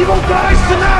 evil dies tonight!